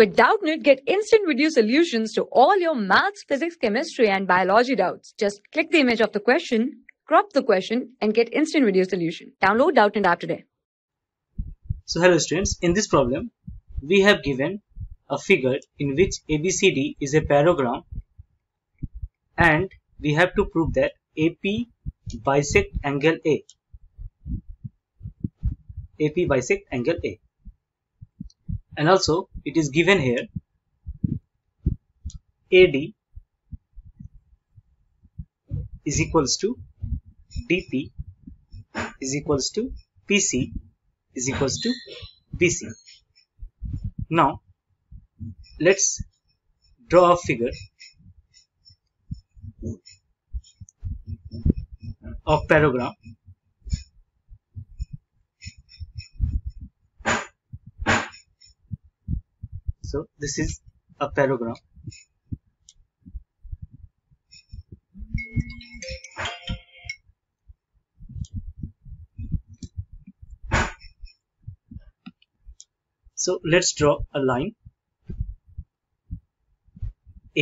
With Doubtnut, get instant video solutions to all your maths, physics, chemistry, and biology doubts. Just click the image of the question, crop the question, and get instant video solution. Download Doubtnut app today. So hello students, in this problem, we have given a figure in which ABCD is a parallelogram and we have to prove that AP bisect angle A. AP bisect angle A. And also it is given here AD is equals to DP is equals to PC is equals to BC. Now let's draw a figure of parallelogram so this is a parallelogram so let's draw a line.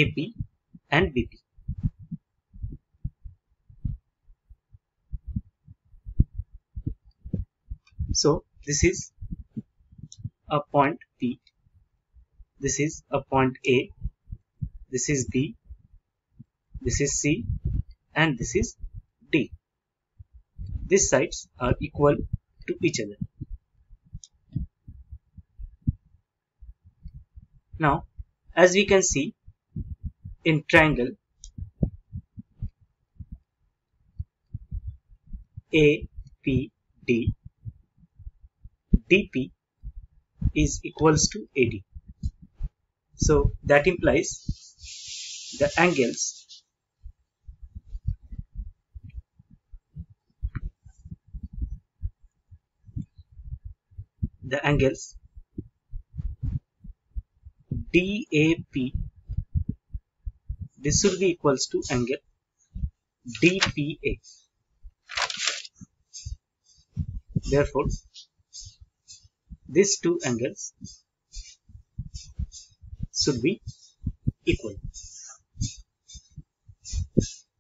AP and BP so this is a point this is a point A. This is B. This is C. And this is D. These sides are equal to each other. Now as we can see in triangle APD DP is equals to AD so that implies the angles the angles DAP this should be equals to angle DPA therefore these two angles should be equal.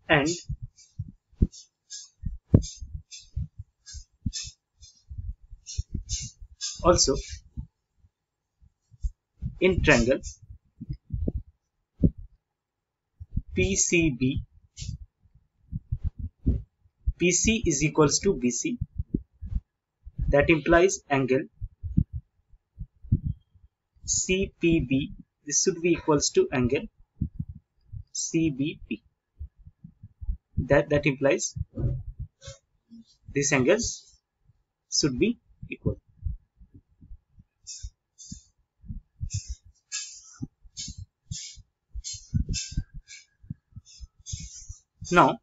And also in triangle PCB PC is equals to BC that implies angle CPB this should be equals to angle CBP that that implies these angles should be equal. Now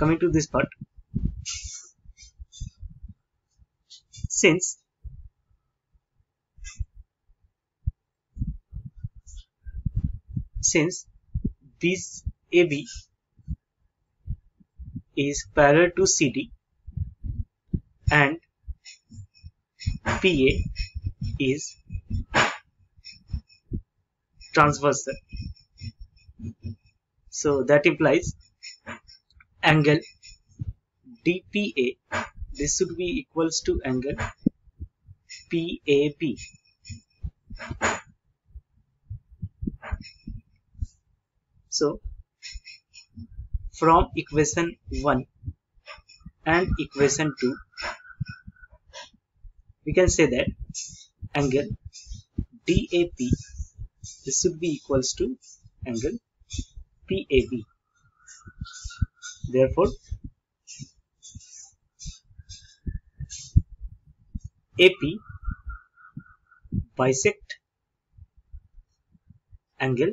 coming to this part since since this AB is parallel to CD and PA is transversal. So that implies angle DPA this should be equals to angle PAB so from equation 1 and equation 2 we can say that angle DAP this should be equals to angle PAB therefore AP bisect angle